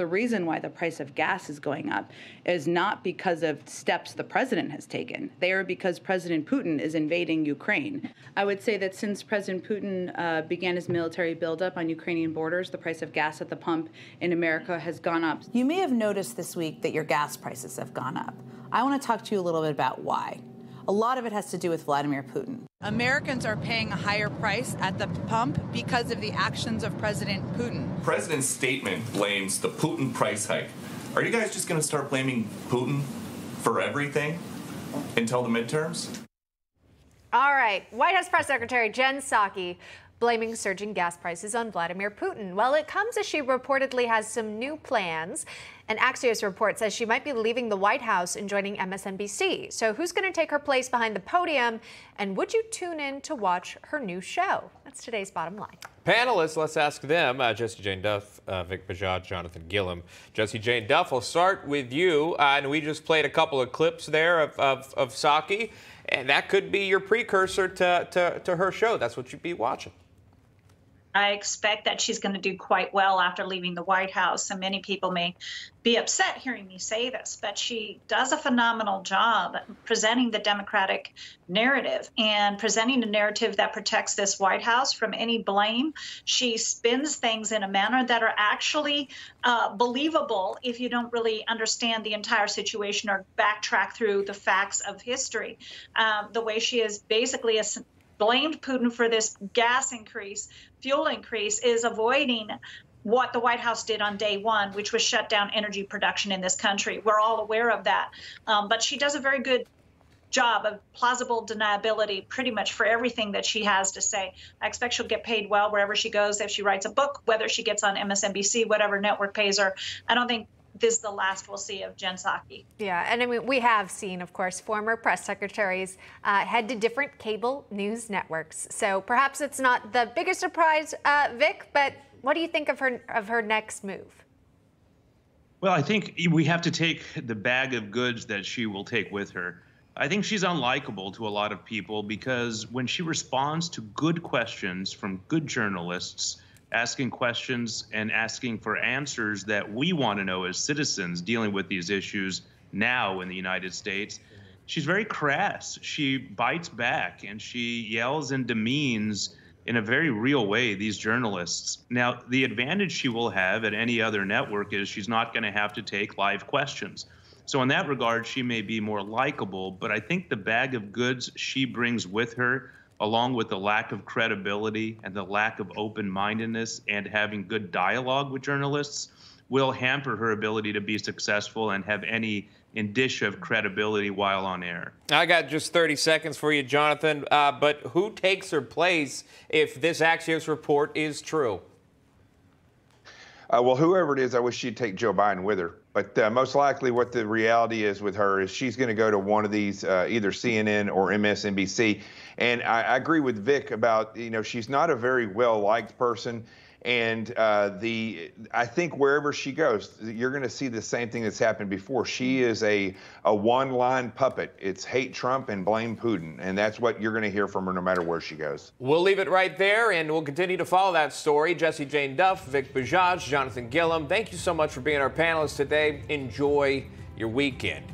the reason why the price of gas is going up is not because of steps the president has taken. They are because President Putin is invading Ukraine. I would say that since President Putin uh, began his military buildup on Ukrainian borders, the price of gas at the pump in America has gone up. You may have noticed this week that your gas prices have gone up. I want to talk to you a little bit about why. A lot of it has to do with Vladimir Putin. Americans are paying a higher price at the pump because of the actions of President Putin. President's statement blames the Putin price hike. Are you guys just going to start blaming Putin for everything until the midterms? All right. White House Press Secretary Jen Psaki blaming surging gas prices on Vladimir Putin. Well, it comes as she reportedly has some new plans. An Axios report says she might be leaving the White House and joining MSNBC. So, who's going to take her place behind the podium? And would you tune in to watch her new show? That's today's bottom line. Panelists, let's ask them. Uh, Jessie Jane Duff, uh, Vic Bajaj, Jonathan Gilliam. Jessie Jane Duff, we'll start with you. Uh, and we just played a couple of clips there of, of, of Psaki. And that could be your precursor to, to, to her show. That's what you'd be watching. I expect that she's going to do quite well after leaving the White House. And many people may be upset hearing me say this, but she does a phenomenal job presenting the Democratic narrative and presenting a narrative that protects this White House from any blame. She spins things in a manner that are actually uh, believable if you don't really understand the entire situation or backtrack through the facts of history. Um, the way she is basically a blamed Putin for this gas increase, fuel increase, is avoiding what the White House did on day one, which was shut down energy production in this country. We're all aware of that. Um, but she does a very good job of plausible deniability pretty much for everything that she has to say. I expect she'll get paid well wherever she goes. If she writes a book, whether she gets on MSNBC, whatever network pays her, I don't think this is the last we'll see of Jen Psaki. Yeah, and I mean, we have seen, of course, former press secretaries uh, head to different cable news networks. So perhaps it's not the biggest surprise, uh, Vic, but what do you think of her of her next move? Well, I think we have to take the bag of goods that she will take with her. I think she's unlikable to a lot of people because when she responds to good questions from good journalists, asking questions and asking for answers that we want to know as citizens dealing with these issues now in the United States. She's very crass. She bites back and she yells and demeans in a very real way these journalists. Now, the advantage she will have at any other network is she's not going to have to take live questions. So, in that regard, she may be more likable, but I think the bag of goods she brings with her along with the lack of credibility and the lack of open mindedness and having good dialogue with journalists, will hamper her ability to be successful and have any indicia of credibility while on air. I got just 30 seconds for you, Jonathan. Uh, but who takes her place if this Axios report is true? Uh, well, whoever it is, I wish she'd take Joe Biden with her. But uh, most likely, what the reality is with her is she's going to go to one of these, uh, either CNN or MSNBC. And I, I, agree with Vic about, you know, she's not a very well liked person. And uh, the I think wherever she goes, you're going to see the same thing that's happened before. She is a a one line puppet. It's hate Trump and blame Putin, and that's what you're going to hear from her no matter where she goes. We'll leave it right there, and we'll continue to follow that story. Jessie Jane Duff, Vic Bajaj, Jonathan Gilliam, thank you so much for being our panelists today. Enjoy your weekend.